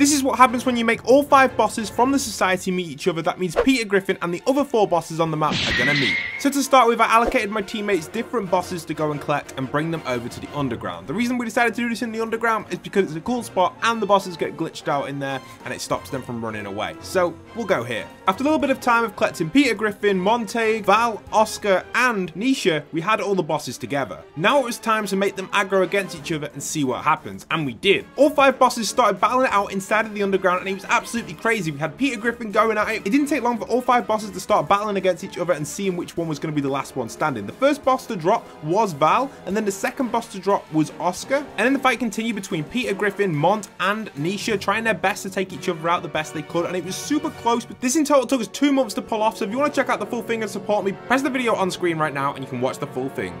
This is what happens when you make all five bosses from the society meet each other. That means Peter Griffin and the other four bosses on the map are gonna meet. So to start with, I allocated my teammates different bosses to go and collect and bring them over to the underground. The reason we decided to do this in the underground is because it's a cool spot and the bosses get glitched out in there and it stops them from running away. So we'll go here. After a little bit of time of collecting Peter Griffin, Montague, Val, Oscar, and Nisha, we had all the bosses together. Now it was time to make them aggro against each other and see what happens, and we did. All five bosses started battling it out inside of the underground, and it was absolutely crazy. We had Peter Griffin going at it. It didn't take long for all five bosses to start battling against each other and seeing which one was going to be the last one standing. The first boss to drop was Val, and then the second boss to drop was Oscar. And then the fight continued between Peter Griffin, Mont, and Nisha, trying their best to take each other out the best they could, and it was super close. But this in total took us two months to pull off, so if you want to check out the full thing and support me, press the video on screen right now, and you can watch the full thing.